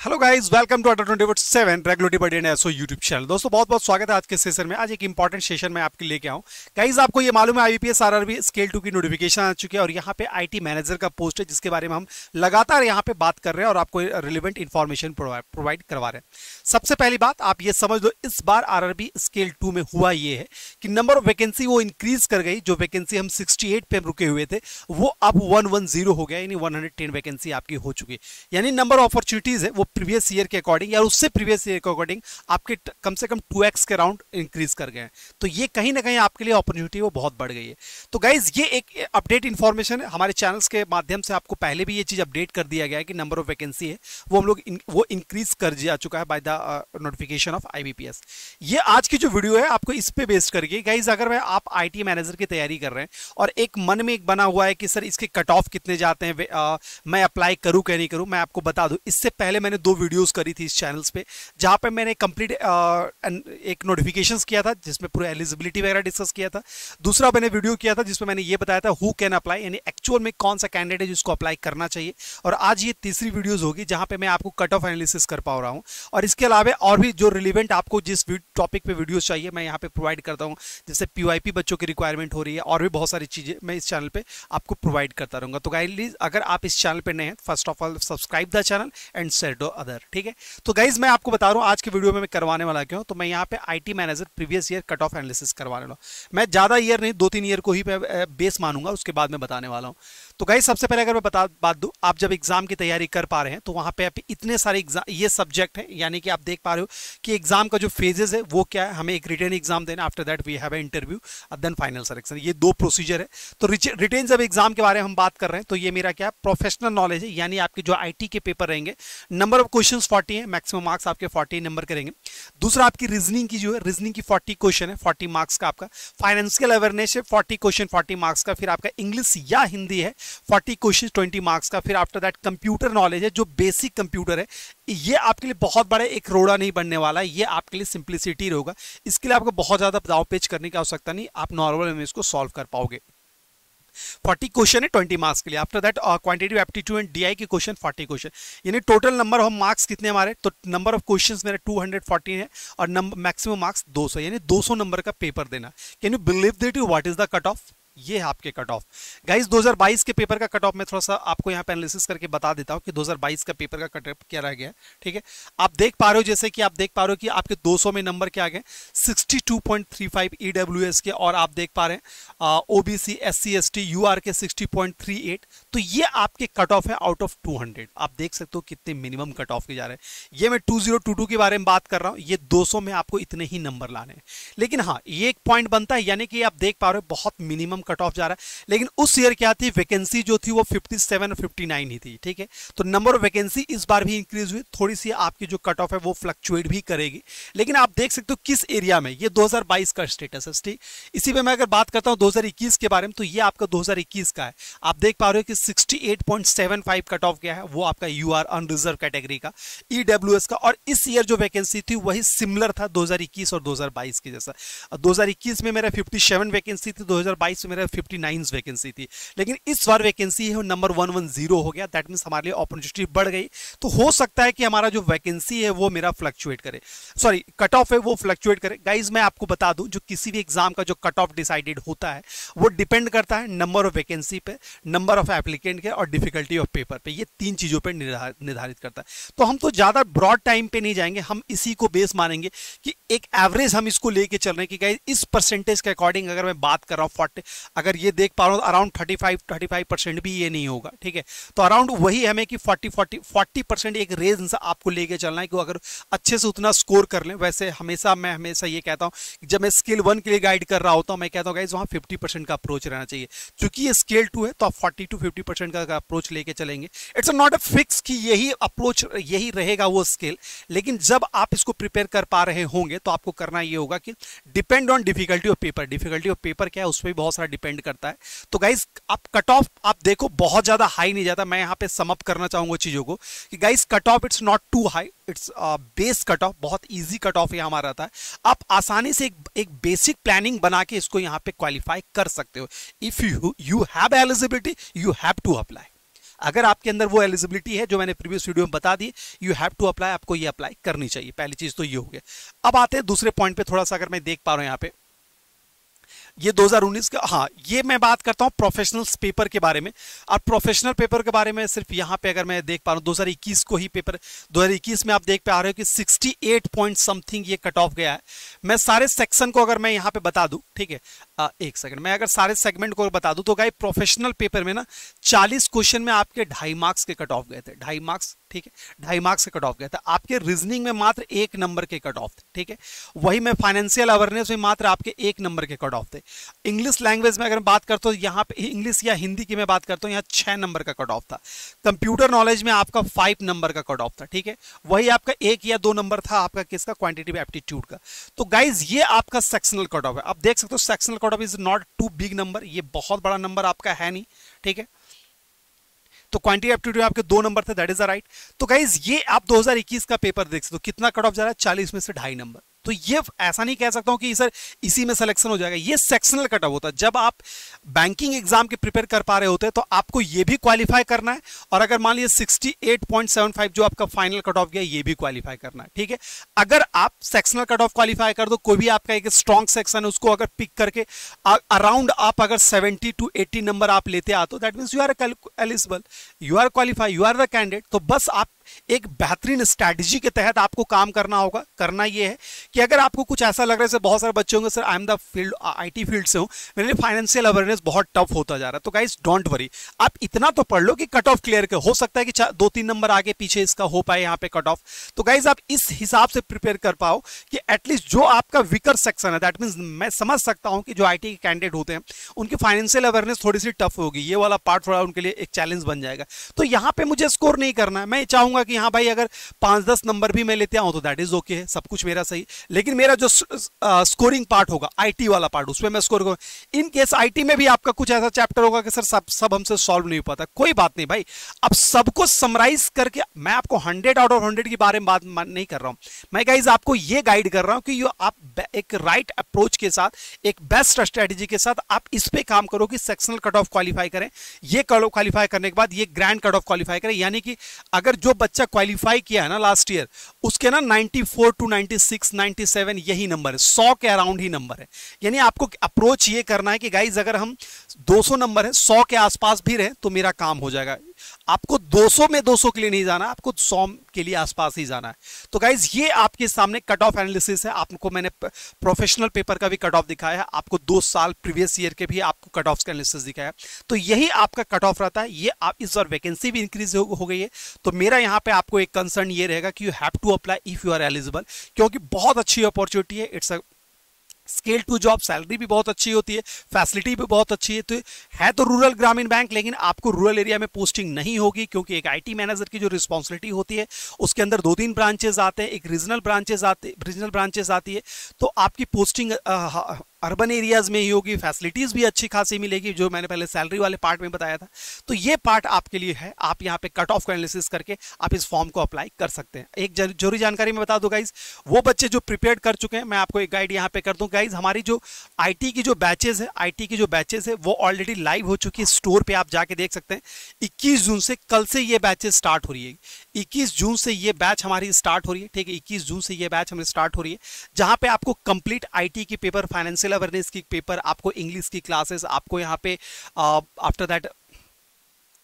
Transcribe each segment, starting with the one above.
Hello guys welcome to utter twenty seven regulatory buddy and YouTube channel दोस्तों, बहुत बहुत स्वागत है आज के सेशन में। आज एक इंपॉर्टेंट सेशन में आपके लेके आऊँ। गाइस आपको ये मालूम है आईपीएस आरआरबी स्केल टू की नोटिफिकेशन आ चुकी है और यहाँ पे आईटी मैनेजर का पोस्ट है, जिसके बारे में हम लगातार यहाँ पे बात कर रहे हैं और आपको रिलेवेंट इन्फॉर्मेशन प्रोवाइड करवा रहे हैं। सबसे पहली बात, आप ये समझ लो, इस बार आर स्केल टू में हुआ ये है कि नंबर ऑफ़ वैकेंसी वो इंक्रीज कर गई। जो वैकेंसी हम सिक्सटी पे रुके हुए थे, वो अब वन हो गया, यानी वन वैकेंसी आपकी हो चुकी है। यानी नंबर ऑफ़ अपॉर्चुनिटीज़ है, वो प्रीवियस ईयर के अकॉर्डिंग या उससे प्रीवियस ईयर के अकॉर्डिंग आपके कम से कम टू एक्स के राउंड इंक्रीज कर गए हैं। तो ये कहीं ना कहीं आपके लिए अपॉर्चुनिटी वो बहुत बढ़ गई है। तो गाइज़ ये एक अपडेट इन्फॉर्मेशन है हमारे चैनल्स के माध्यम से आपको पहले भी ये चीज़ अपडेट कर दिया गया है कि नंबर ऑफ़ वैकेंसी है वो हम लोग वो इंक्रीज कर जा चुका है by the notification of I ये आज की जो वीडियो है आपको इस पे बेस्ड करके गाइज़ अगर मैं आप आईटी मैनेजर की तैयारी कर रहे हैं और एक मन में एक बना हुआ है कि सर इसके कट ऑफ़ कितने जाते हैं? आ, मैं अप्लाई करूँ क्या नहीं करूँ? मैं आपको बता दूँ। इससे पहले मैंने दो वीडियोस करी थी इस चैनल्स पे, जहाँ पे मैंने कंप्लीट एक नोटिफिकेशन किया था, जिसमें पूरा एलिजिबिलिटी वगैरह डिस्कस किया था। दूसरा मैंने वीडियो किया था, जिसमें मैंने ये बताया था हु कैन अप्लाई यानी एक्चुअल में कौन सा कैंडिडेट है जिसको अप्लाई करना चाहिए। और आज ये तीसरी वीडियोज़ होगी, जहाँ पर मैं आपको कट ऑफ़ एनालिसिस कर पा रहा हूँ। और इसके अलावा और भी जो रिलीवेंट आपको जिस टॉपिक पे वीडियोस चाहिए, मैं यहाँ पे प्रोवाइड करता हूँ। जैसे पीआईपी बच्चों की रिक्वायरमेंट हो रही है, और भी बहुत सारी चीज़ें मैं इस चैनल पे आपको प्रोवाइड करता रहूँगा। तो गाइडलीज अगर आप इस चैनल पे नए हैं first of all subscribe the channel and set other ठीक है? तो गाइज़ मैं आपको बता रहा हूँ, आज के वीडियो में मैं करवाने वाला क्यों? तो मैं यहाँ पे IT manager previous year cut off analysis करवाने वाला मैं ज़्यादा ईयर नहीं दो तीन ईयर को ही मैं बेस मानूँगा, उसके बाद मैं बताने वाला हूँ। तो गाइज़ सबसे पहले अगर मैं बता, बात दूँ, आप जब एग्ज़ाम की तैयारी कर पा रहे हैं तो वहाँ पे आप इतने सारे एग्ज़ाम ये सब्जेक्ट हैं, यानी कि आप देख पा रहे हो कि एग्ज़ाम का जो फेजेस है, वो क्या है? हमें एक रिटर्न एग्ज़ाम देना after that we have a interview then final selection ये दो प्रोसीजर है। तो रिटर्न जब एग्ज़ाम के बारे में हम बात कर रहे हैं तो ये मेरा क्या प्रोफेशनल नॉलेज है, यानी आपके जो आईटी के पेपर रहेंगे नंबर ऑफ़ क्वेश्चन फोर्टी है मैक्सिमम मार्क्स आपके फोर्टी नंबर करेंगे दूसरा आपकी रीजनिंग की जो है रीजनिंग की फोर्टी क्वेश्चन है फोर्टी मार्क्स का आपका। फाइनेंशियल अवेयरनेस है फोर्टी क्वेश्चन फोर्टी मार्क्स का। फिर आपका इंग्लिश या हिंदी है फोर्टी क्वेश्चन ट्वेंटी मार्क्स का, फिर आफ्टर दैट कंप्यूटर नॉलेज है, जो बेसिक कंप्यूटर है, ये आपके लिए बहुत बड़ा एक रोड़ा नहीं बनने वाला है ये आपके लिए सिंप्लिसिटी होगा इसके लिए आपको बहुत ज़्यादा दाव पेच करने की आवश्यकता नहीं, आप नॉर्मल में इसको सॉल्व कर पाओगे। फोर्टी क्वेश्चन है, ट्वेंटी मार्क्स के लिए। After that quantity aptitude and DI के क्वेश्चन फोर्टी क्वेश्चन। यानी टोटल नंबर ऑफ़ मार्क्स कितने हमारे? तो नंबर ऑफ़ क्वेश्चन मेरे टू हंड्रेड फोर्टीन है, और मैक्सिमम मार्क्स दो सौ। यानी दो सौ नंबर का पेपर देना। Can you believe that what is the cut off ये है आपके कट ऑफ़ गाइस 2022 के पेपर का कट ऑफ़ मैं थोड़ा सा आपको यहाँ पे एनालिसिस करके बता देता हूँ कि 2022 का पेपर का कट ऑफ़ क्या रह गया ठीक है? आप देख पा रहे हो जैसे कि आप देख पा रहे हो कि आपके 200 में नंबर क्या आ गए 62.35 ईडब्ल्यूएस के, और आप देख पा रहे हैं ओबीसी एससी एसटी यूआर के 60.38 तो ये आपके कट ऑफ़ है आउट ऑफ़ 200 आप देख सकते हो कितने मिनिमम कट ऑफ़ के जा रहे हैं। ये मैं टू के बारे में बात कर रहा हूँ, ये दो में आपको इतने ही नंबर लाने हैं। लेकिन हाँ ये एक पॉइंट बनता है, यानी कि आप देख पा रहे हो बहुत मिनिमम कट ऑफ़ जा रहा है। लेकिन उस ईयर क्या थी? वैकेंसी जो थी वो 57 और 59 ही थी, ठीक है? तो नंबर ऑफ़ वैकेंसी इस बार भी इंक्रीज हुई। थोड़ी सी आपकी जो कट ऑफ़ है वो फ्लक्चुएट भी करेगी। लेकिन आप देख सकते हो किस एरिया में? ये 2022 का स्टेटस है, ठीक? इसी में मैं अगर बात करता हूँ 2021 के बारे में तो ये आपका 2021 का है। आप देख पा रहे हो कि 68.75 कट ऑफ़ गया है। वो आपका यू आर अनरिजर्व कैटेगरी का ईडब्ल्यू का। और इस ईयर जो वैकेंसी थी, वही सिमिलर था 2021 और 2022 के जैसा। 2021 में मेरा 57 वैकेंसी थी 2022 में मेरा 59 वैकेंसी थी। लेकिन इस बार वैकेंसी है नंबर वन वन ज़ीरो हो गया। दैट मीन हमारे लिए अपॉर्चुनिटी बढ़ गई। तो हो सकता है कि हमारा जो वैकेंसी है, वो मेरा फ्लक्चुएट करे। सॉरी कट ऑफ़ है, वो फ्लक्चुएट करे। गाइज़ मैं आपको बता दूँ, जो किसी भी एग्ज़ाम का जो कट ऑफ़ डिसाइडेड होता है, वो डिपेंड करता है नंबर ऑफ़ वैकेंसी पे नंबर ऑफ़ एप्लीकेंट के और डिफिकल्टी ऑफ़ पेपर पे। ये तीन चीज़ों पर निर्धारित करता है। तो हम तो ज़्यादा ब्रॉड टाइम पे नहीं जाएँगे। हम इसी को बेस मानेंगे कि एक एवरेज हम इसको लेके चल रहे हैं कि गाइज़ इस परसेंटेज के अकॉर्डिंग अगर मैं बात कर रहा हूँ फोर्टी अगर ये देख पा रहा हूँ around thirty five thirty five percent भी ये नहीं होगा, ठीक है? तो अराउंड वही हमें कि फोर्टी फोर्टी फोर्टी परसेंट एक रेंज आपको लेके चलना है कि अगर अच्छे से उतना स्कोर कर लें। वैसे हमेशा मैं हमेशा ये कहता हूँ जब मैं स्केल वन के लिए गाइड कर रहा होता हूँ, मैं कहता हूँ गाइज़ वहाँ फिफ्टी परसेंट का अप्रोच रहना चाहिए। चूँकि ये स्केल टू है तो आप फोर्टी टू फिफ्टी परसेंट का अप्रोच लेके चलेंगे। इट्स नॉट अ फिक्स कि यही अप्रोच यही रहेगा वो स्केल लेकिन जब आप इसको प्रिपेयर कर पा रहे होंगे तो आपको करना ये होगा कि depend on difficulty of paper difficulty of paper क्या है? उस पर भी बहुत सारा डिपेंड करता है। तो गाइज़ आप कट ऑफ़ आप देखो बहुत ज़्यादा हाई नहीं जाता। मैं यहाँ पे समअप करना चाहूँगा चीज़ों को कि guys cut off it's not too high it's base cut off बहुत इजी कट ऑफ़ यहाँ हमारा रहता है। आप आसानी से एक, एक बेसिक प्लानिंग बना के इसको यहाँ पे क्वालिफाई कर सकते हो। If you you have eligibility you have to apply अगर आपके अंदर वो एलिजिबिलिटी है जो मैंने प्रीवियस वीडियो में बता दी यू हैव टू अप्लाई आपको ये अप्लाई करनी चाहिए। पहली चीज़ तो ये हो गया। अब आते हैं दूसरे पॉइंट पे थोड़ा सा अगर मैं देख पा रहा हूँ यहाँ पे। ये 2019 का हाँ ये मैं बात करता हूँ प्रोफेशनल पेपर के बारे में। और प्रोफेशनल पेपर के बारे में सिर्फ़ यहाँ पे अगर मैं देख पा रहा हूँ 2021 को ही पेपर 2021 में आप देख पा रहे हो कि 68 पॉइंट समथिंग ये कट ऑफ़ गया है। मैं सारे सेक्शन को अगर मैं यहाँ पे बता दूँ, ठीक है? एक सेकंड मैं अगर सारे सेगमेंट को बता दूँ तो गाई प्रोफेशनल पेपर में ना 40 क्वेश्चन में आपके ढाई मार्क्स के कट ऑफ़ गए थे, ढाई मार्क्स ठीक है? ढाई मार्क्स के कट ऑफ़ गया था। आपके रीजनिंग में मात्र एक नंबर के कट ऑफ़ थे, ठीक है? वही में फाइनेंशियल अवेयरनेस में मात्र आपके एक नंबर के कट ऑफ़ थे। इंग्लिश लैंग्वेज में अगर बात करता हूँ यहाँ पे इंग्लिश या हिंदी की मैं बात करता हूँ, यहाँ छह नंबर का कट ऑफ़ था। कंप्यूटर नॉलेज में आपका फाइव नंबर का कट ऑफ़ था, ठीक है? वही आपका एक या दो नंबर था आपका किसका क्वांटिटिव एप्टीट्यूड का। तो गाइज़ ये आपका सेक्शनल कट ऑफ़ है। आप देख सकते हो sectional cut off is not too big number ये बहुत बड़ा नंबर आपका है नहीं, ठीक है? तो क्वांटिटी एप्टीट्यूड आपके दो नंबर थे दैट इज़ द राइट तो गाइज़ ये आप 2021 का पेपर देख सकते हो, कितना कट ऑफ़ जा रहा है? 40 में से ढाई नंबर तो ये ऐसा नहीं कह सकता हूँ कि सर इसी में सिलेक्शन हो जाएगा। ये सेक्शनल कट ऑफ़ होता है। जब आप बैंकिंग एग्ज़ाम के प्रिपेयर कर पा रहे होते हैं तो आपको ये भी क्वालिफाई करना है। और अगर मान लीजिए 68.75 जो आपका फाइनल कट ऑफ़ गया, ये भी क्वालिफाई करना है। ठीक है? अगर आप सेक्शनल कट ऑफ़ क्वालिफाई कर दो, कोई भी आपका एक स्ट्रॉन्ग सेक्शन है, उसको अगर पिक करके अराउंड आप अगर सेवेंटी टू एट्टी नंबर आप लेते आते हो that mean you are eligible you are qualify you are the candidate तो बस आप एक बेहतरीन स्ट्रैटेजी के तहत आपको काम करना होगा, करना यह है कि अगर आपको कुछ ऐसा लग रहा है बहुत सारे बच्चे होंगे, sir I am the field IT field से हूँ, मेरे लिए फाइनेंशियल अवेयरनेस बहुत टफ होता जा रहा है। तो गाइस डोंट वरी आप इतना तो पढ़ लो कि कट ऑफ़ क्लियर हो सकता है कि दो तीन नंबर आगे पीछे इसका हो पाए, यहाँ पे कट ऑफ़ तो गाइज़ आप इस हिसाब से प्रिपेयर कर पाओ कि एटलीस्ट जो आपका वीकर सेक्शन है दैट मीन मैं समझ सकता हूँ कि जो आईटी के कैंडिडेट होते हैं, उनकी फाइनेंशियल अवेयरनेस थोड़ी सी टफ होगी। ये वाला पार्ट थोड़ा उनके लिए एक चैलेंज बन जाएगा। तो यहाँ पे मुझे स्कोर नहीं करना है। मैं चाहूँगा कि हाँ भाई, अगर पाँच दस नंबर भी मैं लेते आऊँ तो दैट इज़ ओके है, सब कुछ मेरा सही। लेकिन मेरा जो स्कोरिंग पार्ट होगा आईटी वाला पार्ट उसमें मैं स्कोर इन केस आईटी में भी आपका कुछ ऐसा चैप्टर होगा कि सर, सब सब हमसे सॉल्व नहीं हो पाता। कोई बात नहीं भाई, अब सबको समराइज करके मैं आपको हंड्रेड आउट ऑफ़ हंड्रेड के बारे में बात नहीं कर रहा हूँ। मैं गाइज़ आपको ये गाइड कर रहा हूँ कि आप एक राइट अप्रोच के साथ, एक बेस्ट स्ट्रेटेजी के साथ आप इस पे काम करो कि सेक्शनल कट ऑफ़ क्वालिफाई करें। ये क्वालिफाई करने के बाद ये ग्रैंड कट ऑफ़ क्वालिफाई करें। यानी कि अगर जो बच्चा क्वालिफाई किया है ना लास्ट ईयर उसके ना 94 टू 96 97 यही नंबर है 100 के अराउंड ही नंबर है। यानी आपको अप्रोच ये करना है कि गाइज़ अगर हम 200 नंबर है 100 के आसपास भी रहे तो मेरा काम हो जाएगा। आपको 200 में 200 के लिए नहीं जाना आपको 100 के लिए आसपास ही जाना है। तो गाइज़ ये आपके सामने कट ऑफ़ एनालिसिस है। आपको मैंने प्रोफेशनल पेपर का भी कट ऑफ़ दिखाया है। आपको दो साल प्रीवियस ईयर के भी आपको कट ऑफ़ का एनालिसिस दिखाया है। तो यही आपका कट ऑफ़ रहता है। ये आप इस बार वैकेंसी भी इंक्रीज हो, हो गई है। तो मेरा यहाँ पे आपको एक कंसर्न ये रहेगा कि you have to apply if you are eligible क्योंकि बहुत अच्छी अपॉर्चुनिटी है। It's a scale two job, salary भी बहुत अच्छी होती है, फैसिलिटी भी बहुत अच्छी है तो है तो रूरल ग्रामीण बैंक, लेकिन आपको रूरल एरिया में पोस्टिंग नहीं होगी, क्योंकि एक आईटी मैनेजर की जो रिस्पॉन्सिबिलिटी होती है, उसके अंदर दो तीन ब्रांचेज आते हैं, एक रीजनल ब्रांचेज आते रीजनल ब्रांचेज आती है तो आपकी पोस्टिंग अर्बन एरियाज़ में ही होगी फैसिलिटीज़ भी अच्छी खासी मिलेगी, जो मैंने पहले सैलरी वाले पार्ट में बताया था। तो ये पार्ट आपके लिए है। आप यहाँ पे कट ऑफ़ का एनालिसिस करके आप इस फॉर्म को अप्लाई कर सकते हैं। एक ज़रूरी जानकारी मैं बता दूँ गाइज़ वो बच्चे जो प्रिपेयर कर चुके हैं, मैं आपको एक गाइड यहाँ पे कर दूँ। गाइज़ हमारी जो आईटी की जो बैचेज है आईटी की जो बैचेज है, वो ऑलरेडी लाइव हो चुकी है। स्टोर पर आप जाके देख सकते हैं, इक्कीस जून से कल से ये बैचेज स्टार्ट हो रही है। 21 जून से ये बैच हमारी स्टार्ट हो रही है, ठीक है? 21 जून से ये बैच हमारी स्टार्ट हो रही है, जहाँ पे आपको कंप्लीट आईटी की पेपर फाइनेंशियल अवेयरनेस की पेपर आपको इंग्लिश की क्लासेस आपको यहाँ पे आफ्टर दैट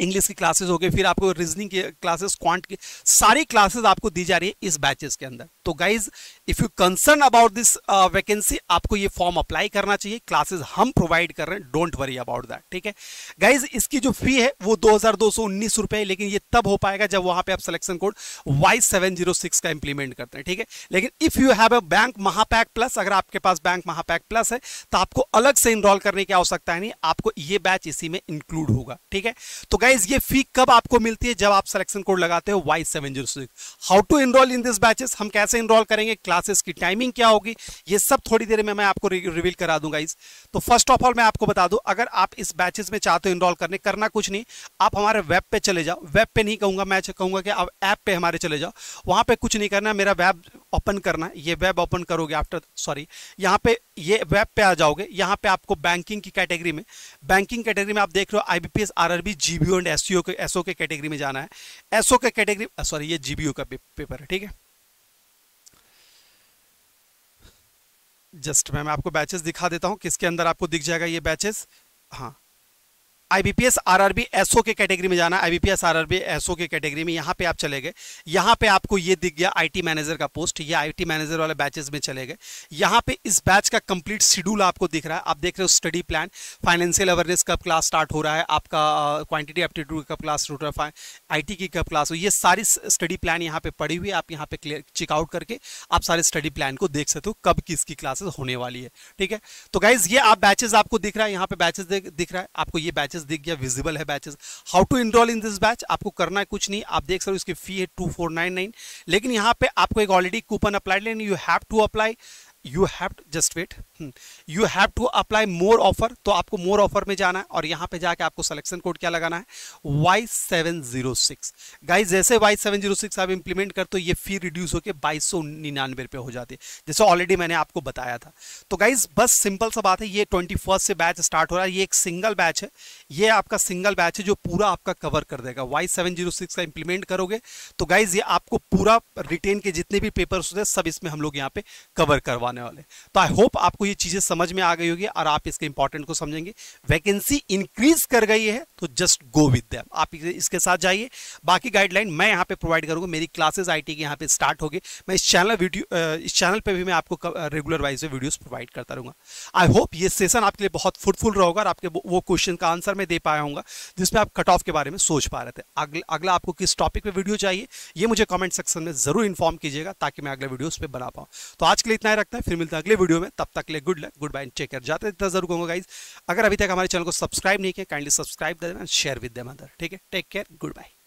इंग्लिश की क्लासेस हो गई फिर आपको रीजनिंग की क्लासेस क्वांट की सारी क्लासेस आपको दी जा रही है इस बैचेस के अंदर। तो guys if you concern about this vacancy आपको ये फॉर्म अप्लाई करना चाहिए। क्लासेस हम प्रोवाइड कर रहे हैं डोंट वरी अबाउट दैट ठीक है? गाइज़ इसकी जो फ़ी है, वो दो हज़ार दो सौ उन्नीस रुपए लेकिन ये तब हो पाएगा जब वहाँ पे आप selection code Y seven zero six का इंप्लीमेंट करते हैं, ठीक है? लेकिन if you have a bank महापैक plus अगर आपके पास बैंक महापैक प्लस है तो आपको अलग से इनरोल करने की आवश्यकता है नहीं, आपको ये बैच इसी में इंक्लूड होगा, ठीक है? तो गाइज़ ये फ़ी कब आपको मिलती है जब आप सिलेक्शन कोड लगाते हो? Y seven zero six how to enroll in this batches हम कैसे इनरोल करेंगे? क्लासेस की टाइमिंग क्या होगी? ये सब थोड़ी देर में मैं आपको रिवील करा दूँगा इस तो फ़र्स्ट ऑफ़ ऑल मैं आपको बता दूँ, अगर आप इस बैचेस में चाहते हो इनरोल करने, करना कुछ नहीं। आप हमारे वेब पे चले जाओ। वेब पे नहीं कहूँगा, मैं कहूँगा कि आप ऐप पे हमारे चले जाओ। वहाँ पे कुछ नहीं करना। मेरा वेब ओपन करना है, ये वेब ओपन करोगे आफ्टर सॉरी यहाँ पे ये वेब पे आ जाओगे, यहाँ पे आपको बैंकिंग की कैटेगरी में बैंकिंग कैटेगरी में आप देख रहे हो I B P IBPS RRB GBO and SCO के एसओ के कैटेगरी में जाना है। एसओ के कैटेगरी सॉरी ये जीबीओ का पेपर है, ठीक है? जस्ट मैं आपको बैचेस दिखा देता हूँ, किसके अंदर आपको दिख जाएगा ये बैचेस हाँ आईबीपीएस आरआरबी एसओ के कैटेगरी में जाना आईबीपीएस आरआरबी एसओ के कैटेगरी में यहाँ पे आप चले गए। यहाँ पे आपको ये दिख गया आईटी मैनेजर का पोस्ट ये आईटी मैनेजर वाले बैचेस में चले गए। यहाँ पे इस बैच का कंप्लीट शेड्यूल आपको दिख रहा है। आप देख रहे हो स्टडी प्लान फाइनेंशियल अवेयरनेस कब क्लास स्टार्ट हो रहा है। आपका क्वांटिटी एप्टीट्यूड कब क्लास हो रहा है। आई की कब क्लास हो ये सारी स्टडी प्लान यहाँ पे पड़ी हुई है। आप यहाँ पे क्लियर चेकआउट करके आप सारे स्टडी प्लान को देख सकते हो। कब किसकी क्लासेस होने वाली है। ठीक है? तो गाइज़ ये आप बैचेस आपको दिख रहा है। यहाँ पे बैचेस दिख रहा है। आपको ये बैचेस दिख गया विजिबल है batches how to enroll in this batch आपको करना है कुछ नहीं। आप देख सकते हो, इसकी फ़ी है टू फोर नाइन नाइन लेकिन यहाँ पे आपको एक ऑलरेडी कूपन अप्लाई लेकिन you have to apply you have just wait you have to apply more offer तो आपको मोर ऑफ़र में जाना है और यहाँ पे जाके आपको सिलेक्शन कोड क्या लगाना है? Y seven zero six guys जैसे वाई सेवन ज़ीरो सिक्स आप इंप्लीमेंट कर तो ये फ़ी रिड्यूस होकर बाईस सौ निन्यानवे रुपये हो जाती है। जैसे ऑलरेडी मैंने आपको बताया था। तो गाइज़ बस सिंपल सा बात है, ये ट्वेंटी फ़र्स्ट से बैच स्टार्ट हो रहा है। ये एक सिंगल बैच है। ये आपका सिंगल बैच है जो पूरा आपका कवर कर देगा। वाई सेवन ज़ीरो सिक्स का इंप्लीमेंट करोगे तो गाइज़ ये आपको पूरा रिटेन के जितने भी पेपर्स होते हैं, सब इसमें हम लोग यहाँ पे कवर करवाने वाले। तो आई होप आपको ये चीज़ें समझ में आ गई होगी और आप इसके इंपॉर्टेंट को समझेंगे। वैकेंसी इंक्रीज कर गई है तो जस्ट गो विद दैम आप इसके साथ जाइए। बाकी गाइडलाइन मैं यहाँ पे प्रोवाइड करूँगा। मेरी क्लासेस आईटी की यहाँ पे स्टार्ट होगी। मैं इस चैनल वीडियो इस चैनल पे भी मैं आपको रेगुलर वाइज में वीडियोस प्रोवाइड करता रहूँगा। आई होप ये सेशन आपके लिए बहुत फ्रूटफुल रहेगा और आपके वो क्वेश्चन का आंसर मैं दे पाया हूँ जिसमें आप कट ऑफ़ के बारे में सोच पा रहे थे। अगला आपको किस टॉपिक पे वीडियो चाहिए, ये मुझे कमेंट सेक्शन में ज़रूर इन्फॉर्म कीजिएगा, ताकि मैं अगले वीडियो पे बना पाऊँ। तो आज के लिए इतना ही रखता है। फिर मिलता है अगले वीडियो में। तब तक ले good luck good bye check कर जाते इतना ज़रूर कहूँगा गाइज़ अगर अभी तक हमारे चैनल को सब्सक्राइब नहीं किया काइंडली सब्सक्राइब देना शेयर विद द मदर ठीक है? Take care good bye